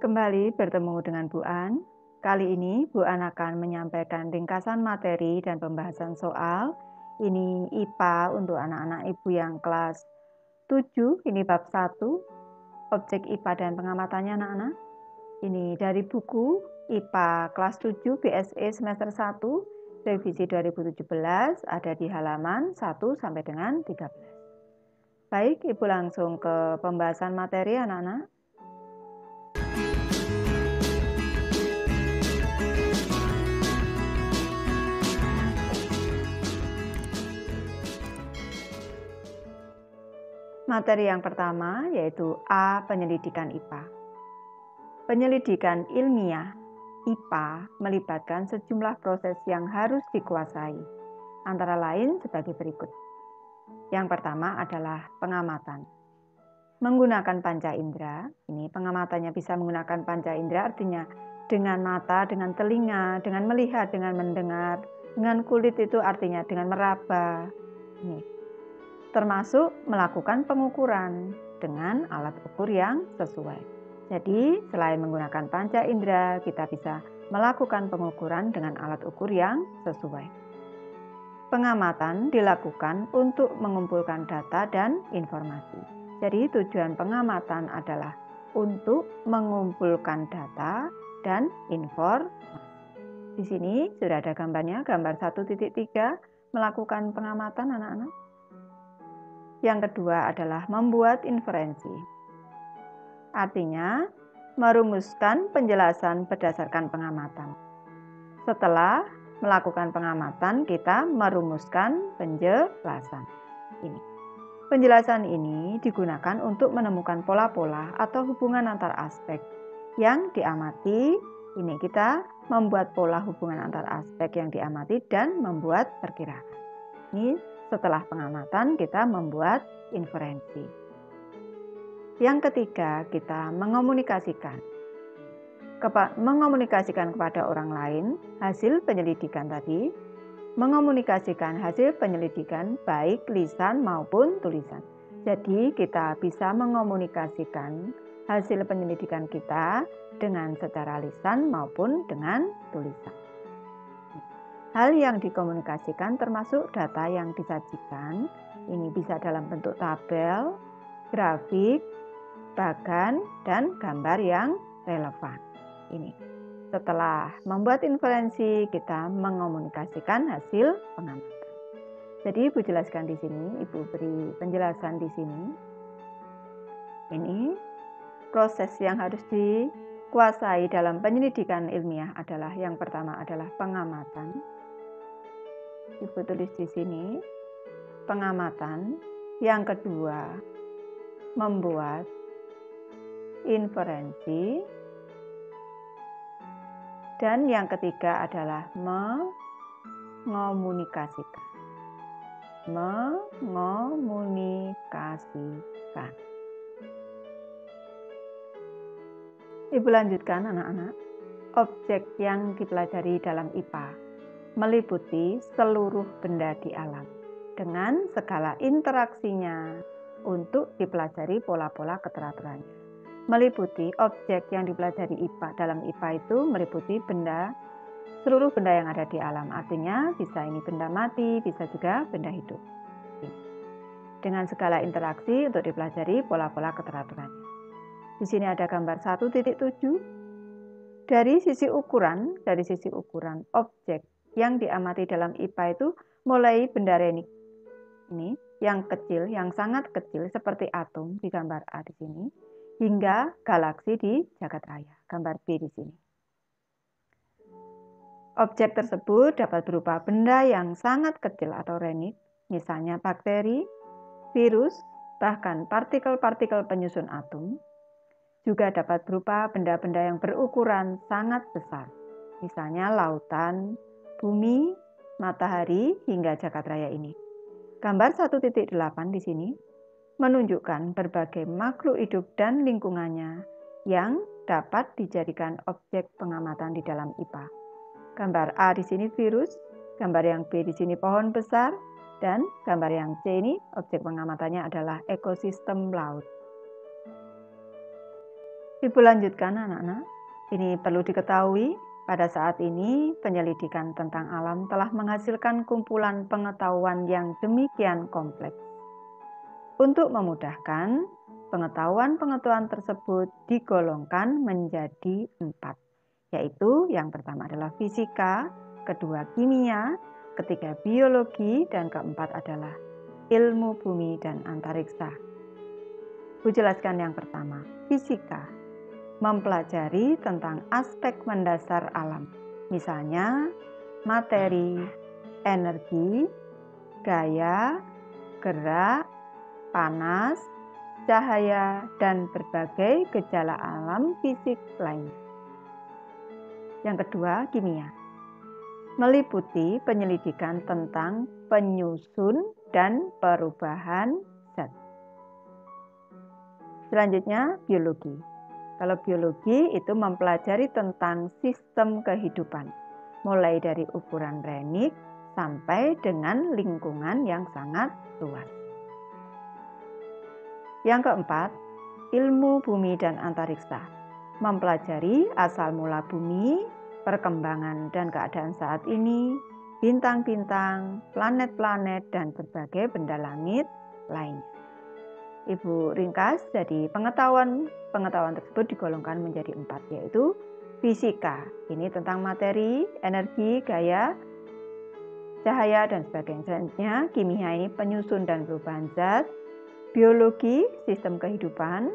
Kembali bertemu dengan Bu An. Kali ini Bu An akan menyampaikan ringkasan materi dan pembahasan soal. Ini IPA untuk anak-anak Ibu yang kelas 7, ini bab 1, objek IPA dan pengamatannya anak-anak. Ini dari buku IPA kelas 7 BSE semester 1, revisi 2017, ada di halaman 1 sampai dengan 13. Baik, Ibu langsung ke pembahasan materi anak-anak. Materi yang pertama yaitu A. Penyelidikan IPA. Penyelidikan ilmiah IPA melibatkan sejumlah proses yang harus dikuasai, antara lain sebagai berikut. Yang pertama adalah pengamatan. Menggunakan panca indera, ini pengamatannya bisa menggunakan panca indera artinya dengan mata, dengan telinga, dengan melihat, dengan mendengar, dengan kulit itu artinya dengan meraba. Ini termasuk melakukan pengukuran dengan alat ukur yang sesuai. Jadi, selain menggunakan panca indera, kita bisa melakukan pengukuran dengan alat ukur yang sesuai. Pengamatan dilakukan untuk mengumpulkan data dan informasi. Jadi, tujuan pengamatan adalah untuk mengumpulkan data dan informasi. Di sini sudah ada gambarnya, gambar 1.3 melakukan pengamatan anak-anak. Yang kedua adalah membuat inferensi. Artinya, merumuskan penjelasan berdasarkan pengamatan. Setelah melakukan pengamatan, kita merumuskan penjelasan. Ini. Penjelasan ini digunakan untuk menemukan pola-pola atau hubungan antar aspek yang diamati. Ini kita membuat pola hubungan antar aspek yang diamati dan membuat perkiraan. Ini setelah pengamatan, kita membuat inferensi. Yang ketiga, kita mengomunikasikan. Kepa mengomunikasikan kepada orang lain hasil penyelidikan tadi, mengomunikasikan hasil penyelidikan baik lisan maupun tulisan. Jadi, kita bisa mengomunikasikan hasil penyelidikan kita dengan secara lisan maupun dengan tulisan. Hal yang dikomunikasikan termasuk data yang disajikan. Ini bisa dalam bentuk tabel, grafik, bagan, dan gambar yang relevan. Ini. Setelah membuat inferensi, kita mengomunikasikan hasil pengamatan. Jadi Ibu jelaskan di sini, Ibu beri penjelasan di sini. Ini proses yang harus dikuasai dalam penyelidikan ilmiah adalah yang pertama adalah pengamatan, Ibu tulis di sini. Pengamatan. Yang kedua, membuat inferensi. Dan yang ketiga adalah mengomunikasikan. Mengomunikasikan. Ibu lanjutkan anak-anak. Objek yang dipelajari dalam IPA meliputi seluruh benda di alam dengan segala interaksinya untuk dipelajari pola-pola keteraturannya. Meliputi objek yang dipelajari IPA dalam IPA itu meliputi benda seluruh benda yang ada di alam. Artinya bisa ini benda mati, bisa juga benda hidup. Dengan segala interaksi untuk dipelajari pola-pola keteraturannya. Di sini ada gambar 1.7 dari sisi ukuran, dari sisi ukuran objek yang diamati dalam IPA itu mulai benda renik. Ini yang kecil, yang sangat kecil seperti atom di gambar A di sini, hingga galaksi di jagat raya, gambar B di sini. Objek tersebut dapat berupa benda yang sangat kecil atau renik, misalnya bakteri, virus, bahkan partikel-partikel penyusun atom, juga dapat berupa benda-benda yang berukuran sangat besar, misalnya lautan, bumi, matahari, hingga jagat raya ini. Gambar 1.8 di sini menunjukkan berbagai makhluk hidup dan lingkungannya yang dapat dijadikan objek pengamatan di dalam IPA. Gambar A di sini virus, gambar yang B di sini pohon besar, dan gambar yang C ini objek pengamatannya adalah ekosistem laut. Ibu lanjutkan anak-anak. Ini perlu diketahui pada saat ini, penyelidikan tentang alam telah menghasilkan kumpulan pengetahuan yang demikian kompleks. Untuk memudahkan, pengetahuan-pengetahuan tersebut digolongkan menjadi empat, yaitu yang pertama adalah fisika, kedua kimia, ketiga biologi, dan keempat adalah ilmu bumi dan antariksa. Bu jelaskan yang pertama, fisika mempelajari tentang aspek mendasar alam, misalnya materi, energi, gaya, gerak, panas, cahaya, dan berbagai gejala alam fisik lain. Yang kedua, kimia. Meliputi penyelidikan tentang penyusun dan perubahan zat. Selanjutnya, biologi kalau biologi itu mempelajari tentang sistem kehidupan, mulai dari ukuran renik sampai dengan lingkungan yang sangat luas. Yang keempat, ilmu bumi dan antariksa. Mempelajari asal mula bumi, perkembangan dan keadaan saat ini, bintang-bintang, planet-planet, dan berbagai benda langit lainnya. Ibu ringkas, jadi pengetahuan pengetahuan tersebut digolongkan menjadi empat, yaitu fisika. Ini tentang materi, energi, gaya, cahaya, dan sebagainya. Kimia ini penyusun dan perubahan zat. Biologi, sistem kehidupan.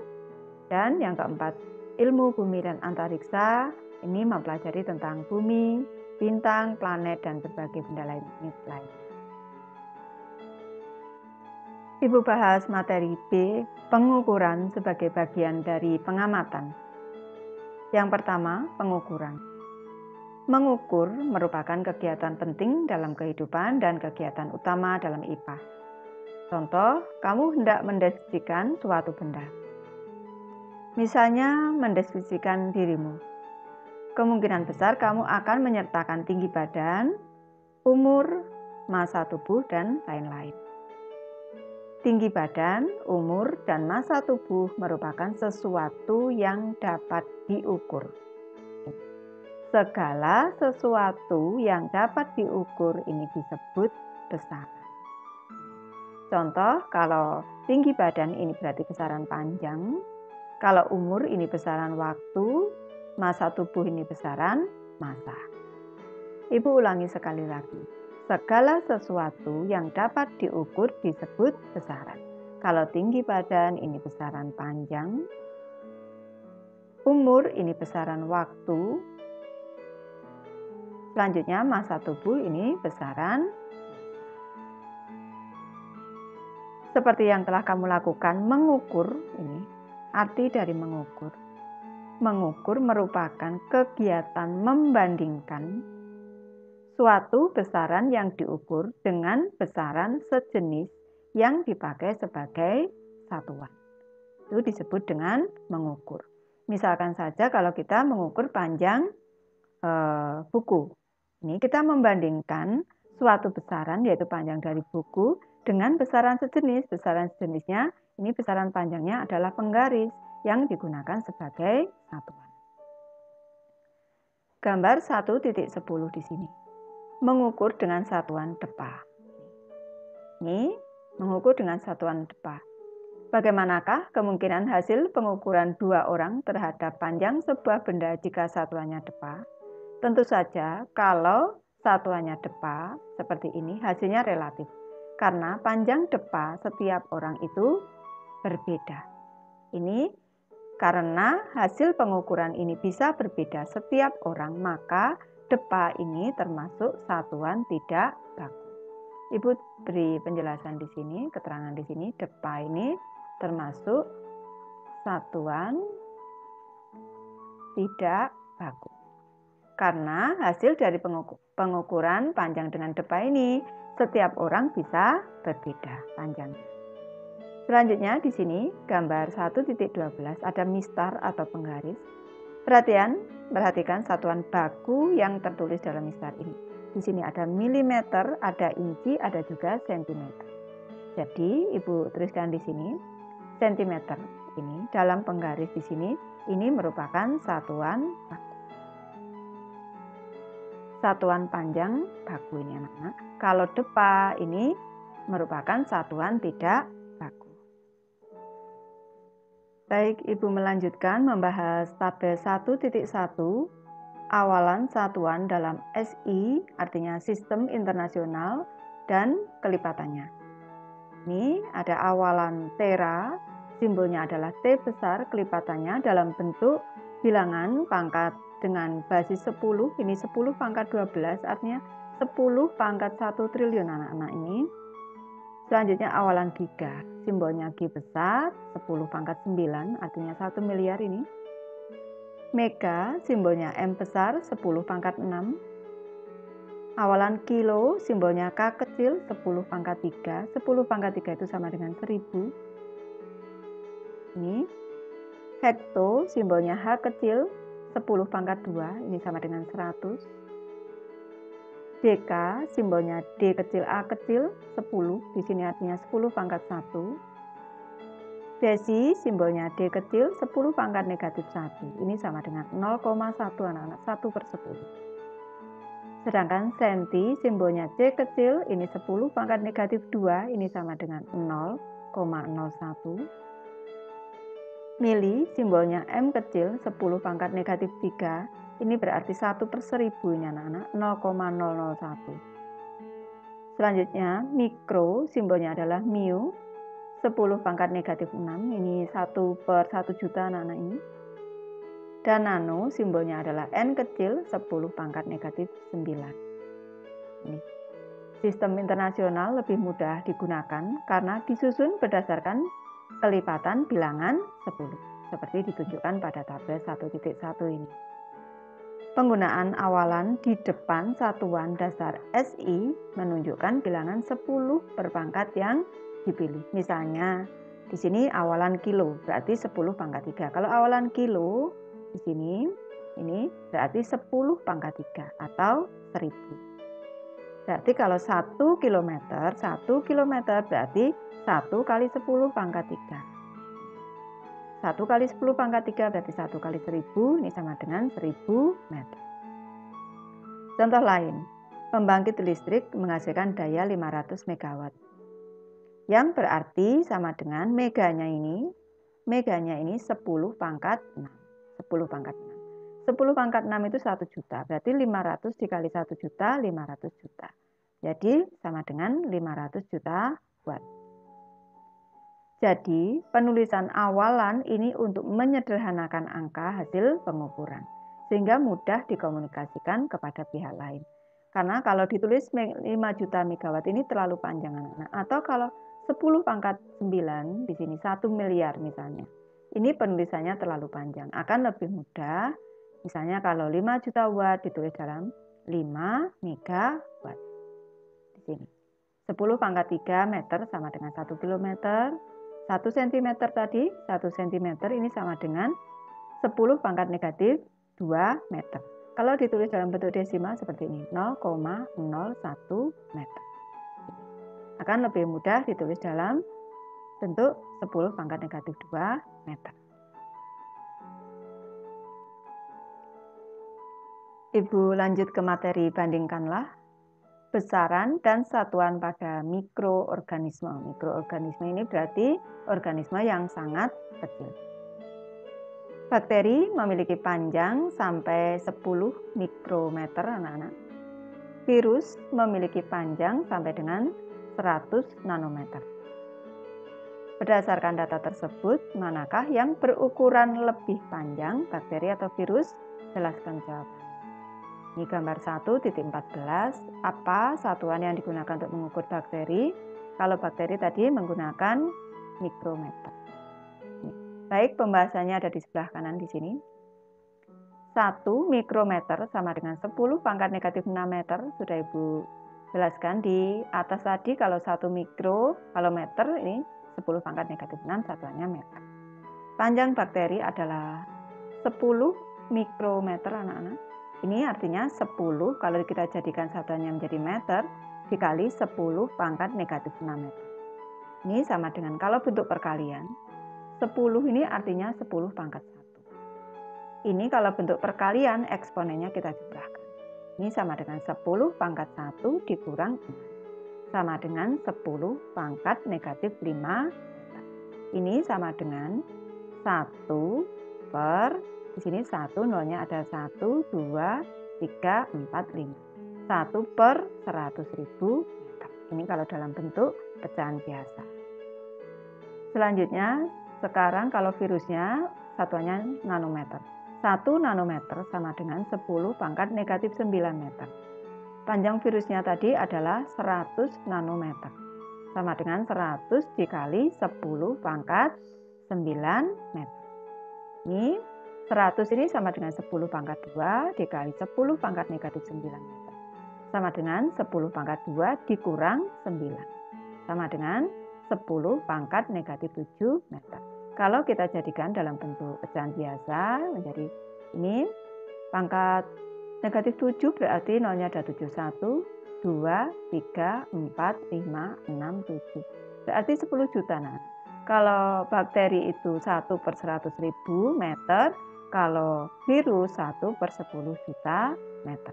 Dan yang keempat, ilmu bumi dan antariksa. Ini mempelajari tentang bumi, bintang, planet, dan berbagai benda lain. Ibu bahas materi B, pengukuran sebagai bagian dari pengamatan. Yang pertama, pengukuran. Mengukur merupakan kegiatan penting dalam kehidupan dan kegiatan utama dalam IPA. Contoh, kamu hendak mendeskripsikan suatu benda. Misalnya, mendeskripsikan dirimu. Kemungkinan besar kamu akan menyertakan tinggi badan, umur, masa tubuh, dan lain-lain. Tinggi badan, umur, dan masa tubuh merupakan sesuatu yang dapat diukur. Segala sesuatu yang dapat diukur ini disebut besaran. Contoh, kalau tinggi badan ini berarti besaran panjang, kalau umur ini besaran waktu, masa tubuh ini besaran masa. Ibu ulangi sekali lagi. Segala sesuatu yang dapat diukur disebut besaran. Kalau tinggi badan ini besaran panjang, umur ini besaran waktu, selanjutnya masa tubuh ini besaran. Seperti yang telah kamu lakukan mengukur ini arti dari mengukur. Mengukur merupakan kegiatan membandingkan suatu besaran yang diukur dengan besaran sejenis yang dipakai sebagai satuan. Itu disebut dengan mengukur. Misalkan saja kalau kita mengukur panjang e, buku. Ini kita membandingkan suatu besaran yaitu panjang dari buku dengan besaran sejenis. Besaran sejenisnya ini besaran panjangnya adalah penggaris yang digunakan sebagai satuan. Gambar 1.10 di sini mengukur dengan satuan depa. Ini mengukur dengan satuan depa. Bagaimanakah kemungkinan hasil pengukuran dua orang terhadap panjang sebuah benda jika satuannya depa? Tentu saja kalau satuannya depa seperti ini hasilnya relatif. Karena panjang depa setiap orang itu berbeda. Ini karena hasil pengukuran ini bisa berbeda setiap orang, maka depa ini termasuk satuan tidak baku. Ibu beri penjelasan di sini, keterangan di sini, depa ini termasuk satuan tidak baku. Karena hasil dari pengukuran panjang dengan depa ini, setiap orang bisa berbeda panjangnya. Selanjutnya di sini gambar 1.12 ada mistar atau penggaris. Perhatian, Perhatikan satuan baku yang tertulis dalam mistar ini. Di sini ada milimeter, ada inci, ada juga sentimeter. Jadi, Ibu tuliskan di sini sentimeter ini dalam penggaris di sini ini merupakan satuan baku. Satuan panjang baku ini anak-anak. Kalau depa ini merupakan satuan tidak. Baik, Ibu melanjutkan membahas tabel 1.1 awalan satuan dalam SI artinya sistem internasional dan kelipatannya. Ini ada awalan tera, simbolnya adalah T besar, kelipatannya dalam bentuk bilangan pangkat dengan basis 10, ini 10 pangkat 12, artinya 10 pangkat 1 triliun anak-anak ini. Selanjutnya awalan giga, simbolnya G besar, 10 pangkat 9, artinya 1 miliar ini. Mega, simbolnya M besar, 10 pangkat 6, Awalan kilo simbolnya K kecil 10 pangkat 3. 10 pangkat 3 itu sama dengan 1000. Ini. Hekto simbolnya H kecil 10 pangkat 2. Ini sama dengan 100. DK simbolnya D kecil A kecil 10. Di sini artinya 10 pangkat 1. Desi simbolnya D kecil 10 pangkat negatif 1. Ini sama dengan 0,1 anak-anak 1 per 10. Sedangkan senti simbolnya C kecil ini 10 pangkat negatif 2 ini sama dengan 0,01. Mili simbolnya M kecil 10 pangkat negatif 3 ini berarti 1 per 1000 ini anak-anak 0,001. Selanjutnya mikro simbolnya adalah mu 10 pangkat negatif 6 ini 1 per 1 juta anak-anak ini dan nano simbolnya adalah N kecil 10 pangkat negatif 9. Ini. Sistem internasional lebih mudah digunakan karena disusun berdasarkan kelipatan bilangan 10, seperti ditunjukkan pada tabel 1.1 ini. Penggunaan awalan di depan satuan dasar SI menunjukkan bilangan 10 berpangkat yang dipilih. Misalnya, di sini awalan kilo, berarti 10 pangkat 3. Kalau awalan kilo, di sini ini berarti 10 pangkat 3 atau 1000. Berarti kalau 1 km, 1 km berarti 1 kali 10 pangkat 3. 1 kali 10 pangkat 3 berarti 1 kali 1000, ini sama dengan 1000 meter. Contoh lain, pembangkit listrik menghasilkan daya 500 MW. Yang berarti sama dengan meganya ini, meganya ini 10 pangkat 6. 10 pangkat 6. 10 pangkat 6 itu 1 juta, berarti 500 dikali 1 juta, 500 juta. Jadi sama dengan 500 juta watt. Jadi penulisan awalan ini untuk menyederhanakan angka hasil pengukuran. Sehingga mudah dikomunikasikan kepada pihak lain. Karena kalau ditulis 5 juta megawatt ini terlalu panjang anak-anak. Atau kalau 10 pangkat 9 di sini 1 miliar misalnya ini penulisannya terlalu panjang. Akan lebih mudah, misalnya kalau 5 juta watt ditulis dalam 5 megawatt. Di sini. 10 pangkat 3 meter sama dengan 1 km. 1 cm tadi, 1 cm ini sama dengan 10 pangkat negatif 2 meter. Kalau ditulis dalam bentuk desimal seperti ini, 0,01 meter. Akan lebih mudah ditulis dalam bentuk 10 pangkat negatif 2 meter. Ibu lanjut ke materi bandingkanlah besaran dan satuan pada mikroorganisme. Mikroorganisme ini berarti organisme yang sangat kecil. Bakteri memiliki panjang sampai 10 mikrometer anak-anak. Virus memiliki panjang sampai dengan 100 nanometer. Berdasarkan data tersebut, manakah yang berukuran lebih panjang, bakteri atau virus? Jelaskan jawaban. Ini gambar 1.14, apa satuan yang digunakan untuk mengukur bakteri? Kalau bakteri tadi menggunakan mikrometer. Baik, pembahasannya ada di sebelah kanan di sini. 1 mikrometer sama dengan 10 pangkat negatif 6 meter. Sudah Ibu jelaskan di atas tadi kalau 1 mikro, kalau meter ini 10 pangkat negatif 6 satuannya meter. Panjang bakteri adalah 10 mikrometer anak-anak. Ini artinya 10 kalau kita jadikan satuannya menjadi meter dikali 10 pangkat negatif 6 meter. Ini sama dengan kalau bentuk perkalian 10 ini artinya 10 pangkat 1. Ini kalau bentuk perkalian eksponennya kita jumlahkan. Ini sama dengan 10 pangkat 1 dikurang 6. Sama dengan 10 pangkat negatif 5. Ini sama dengan 1 per, di sini 1 nolnya ada 1, 2, 3, 4, 5. 1 per 100 ribu. Ini kalau dalam bentuk pecahan biasa. Selanjutnya, sekarang kalau virusnya satuannya nanometer. 1 nanometer sama dengan 10 pangkat negatif 9 meter. Panjang virusnya tadi adalah 100 nanometer. Sama dengan 100 dikali 10 pangkat 9 meter. Ini 100 ini sama dengan 10 pangkat 2 dikali 10 pangkat negatif 9 meter. Sama dengan 10 pangkat 2 dikurang 9. Sama dengan 10 pangkat negatif 7 meter. Kalau kita jadikan dalam bentuk pecahan biasa menjadi ini pangkat negatif 7 berarti nolnya ada 71, 2, 3, 4, 5, 6, 7. Berarti 10 juta. Nah, kalau bakteri itu 1 per 100 ribu meter, kalau virus 1 per 10 juta meter.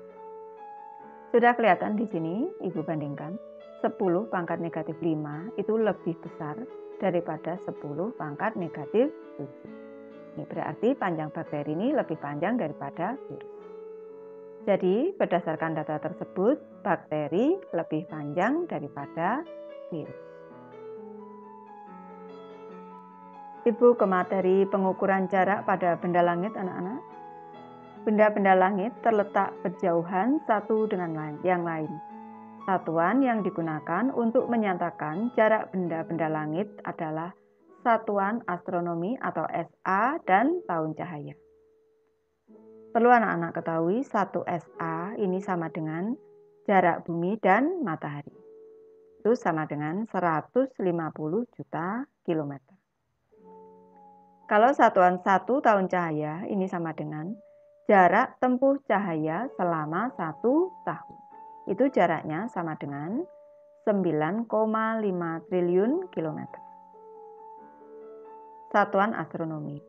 Sudah kelihatan di sini, Ibu bandingkan. 10 pangkat negatif 5 itu lebih besar daripada 10 pangkat negatif 7. Ini berarti panjang bakteri ini lebih panjang daripada virus. Jadi, berdasarkan data tersebut, bakteri lebih panjang daripada virus. Ibu ke materi pengukuran jarak pada benda langit anak-anak. Benda-benda langit terletak berjauhan satu dengan yang lain Satuan yang digunakan untuk menyatakan jarak benda-benda langit adalah satuan astronomi atau SA dan tahun cahaya. Perlu anak-anak ketahui satu SA ini sama dengan jarak bumi dan matahari. Itu sama dengan 150 juta kilometer. Kalau satuan satu tahun cahaya ini sama dengan jarak tempuh cahaya selama satu tahun itu jaraknya sama dengan 9,5 triliun kilometer. Satuan astronomi.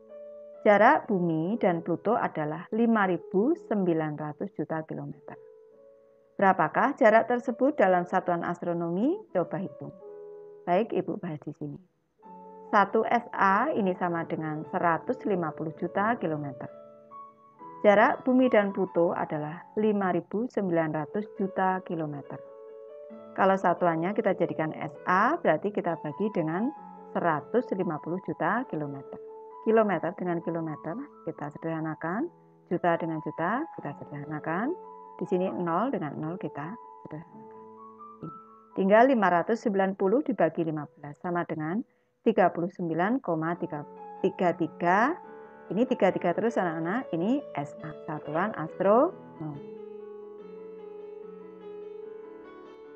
Jarak bumi dan Pluto adalah 5.900 juta kilometer. Berapakah jarak tersebut dalam satuan astronomi? Coba hitung. Baik, Ibu bahas di sini. 1 SA ini sama dengan 150 juta kilometer. Jarak bumi dan Pluto adalah 5.900 juta kilometer. Kalau satuannya kita jadikan SA, berarti kita bagi dengan 150 juta kilometer. Kilometer dengan kilometer kita sederhanakan, juta dengan juta kita sederhanakan. Di sini 0 dengan 0 kita sederhanakan. Tinggal 590 dibagi 15 sama dengan 39,33 ini tiga-tiga terus anak-anak. Ini SA, Satuan Astro.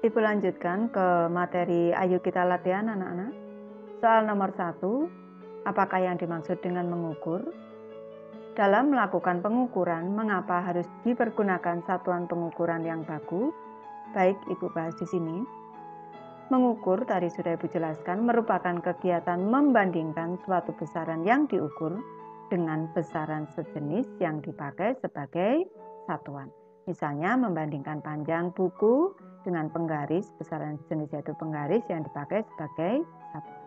Ibu lanjutkan ke materi ayo kita latihan anak-anak. Soal nomor satu, apakah yang dimaksud dengan mengukur? Dalam melakukan pengukuran, mengapa harus dipergunakan satuan pengukuran yang baku? Baik, Ibu bahas di sini. Mengukur, tadi sudah Ibu jelaskan, merupakan kegiatan membandingkan suatu besaran yang diukur dengan besaran sejenis yang dipakai sebagai satuan. Misalnya membandingkan panjang buku dengan penggaris besaran jenis yaitu penggaris yang dipakai sebagai satuan.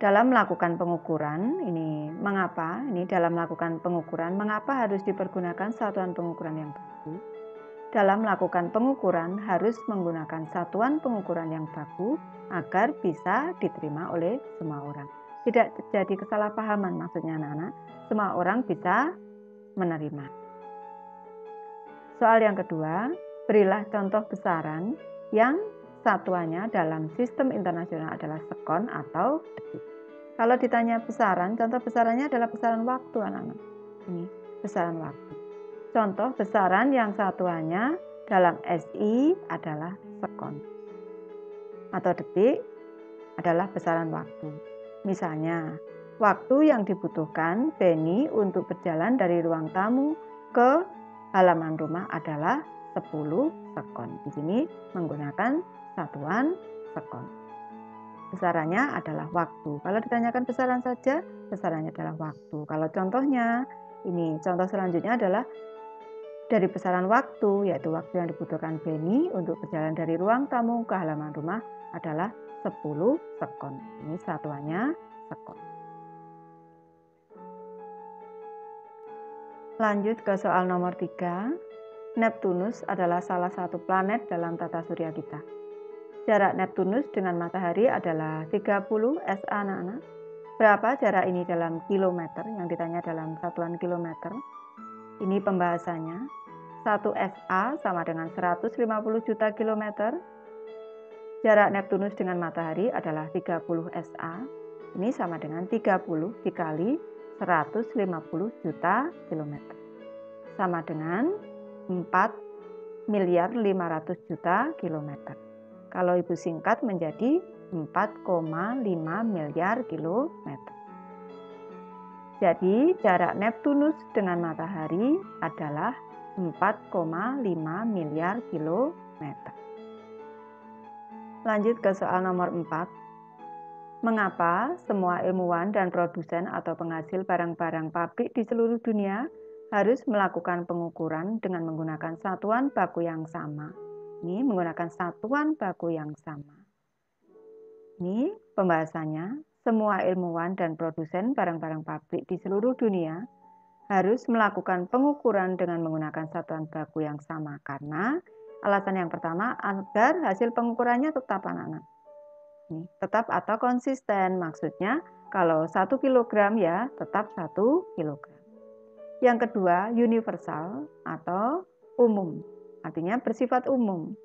Dalam melakukan pengukuran, ini mengapa? Ini dalam melakukan pengukuran, mengapa harus dipergunakan satuan pengukuran yang baku? Dalam melakukan pengukuran harus menggunakan satuan pengukuran yang baku agar bisa diterima oleh semua orang. Tidak terjadi kesalahpahaman maksudnya anak-anak semua orang bisa menerima. Soal yang kedua berilah contoh besaran yang satuannya dalam sistem internasional adalah sekon atau detik. Kalau ditanya besaran contoh besarannya adalah besaran waktu anak-anak ini besaran waktu contoh besaran yang satuannya dalam SI adalah sekon atau detik adalah besaran waktu Misalnya, waktu yang dibutuhkan Benny untuk berjalan dari ruang tamu ke halaman rumah adalah 10 sekon. Di sini menggunakan satuan sekon. besarannya adalah waktu. Kalau ditanyakan besaran saja, besarannya adalah waktu. Kalau contohnya, ini contoh selanjutnya adalah dari besaran waktu, yaitu waktu yang dibutuhkan Benny untuk berjalan dari ruang tamu ke halaman rumah adalah 10 sekon. Ini satuannya sekon. Lanjut ke soal nomor 3. Neptunus adalah salah satu planet dalam tata surya kita. Jarak Neptunus dengan matahari adalah 30 SA anak-anak. Berapa jarak ini dalam kilometer? Yang ditanya dalam satuan kilometer. Ini pembahasannya. 1 SA sama dengan 150 juta kilometer. Jarak Neptunus dengan matahari adalah 30 SA. Ini sama dengan 30 dikali 150 juta kilometer. Sama dengan 4 miliar 500 juta kilometer. Kalau ibu singkat menjadi 4,5 miliar kilometer. Jadi jarak Neptunus dengan matahari adalah 4,5 miliar kilometer. Lanjut ke soal nomor 4. Mengapa semua ilmuwan dan produsen atau penghasil barang-barang pabrik di seluruh dunia harus melakukan pengukuran dengan menggunakan satuan baku yang sama. Ini menggunakan satuan baku yang sama. Ini pembahasannya, semua ilmuwan dan produsen barang-barang pabrik di seluruh dunia harus melakukan pengukuran dengan menggunakan satuan baku yang sama karena alasan yang pertama agar hasil pengukurannya tetap anak-anak. tetap atau konsisten maksudnya kalau satu kilogram ya tetap satu kilogram. Yang kedua, universal atau umum. Artinya bersifat umum.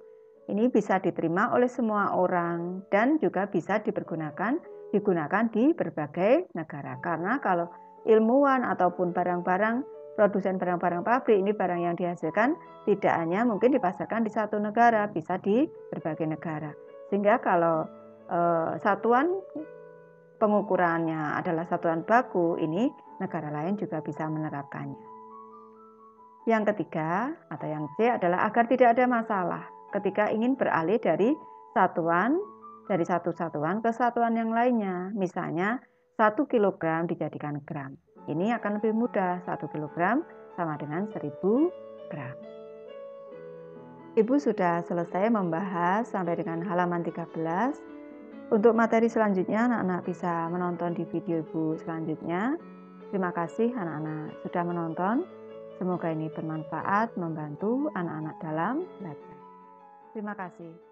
Ini bisa diterima oleh semua orang dan juga bisa dipergunakan digunakan di berbagai negara. Karena kalau ilmuwan ataupun barang-barang produsen barang-barang pabrik ini barang yang dihasilkan tidak hanya mungkin dipasarkan di satu negara, bisa di berbagai negara. Sehingga kalau eh, satuan pengukurannya adalah satuan baku, ini negara lain juga bisa menerapkannya. Yang ketiga atau yang C adalah agar tidak ada masalah ketika ingin beralih dari satuan dari satu satuan ke satuan yang lainnya. Misalnya satu kilogram dijadikan gram. Ini akan lebih mudah. Satu kilogram sama dengan 1000 gram. Ibu sudah selesai membahas sampai dengan halaman 13. Untuk materi selanjutnya anak-anak bisa menonton di video Ibu selanjutnya. Terima kasih anak-anak sudah menonton. Semoga ini bermanfaat membantu anak-anak dalam belajar. Terima kasih.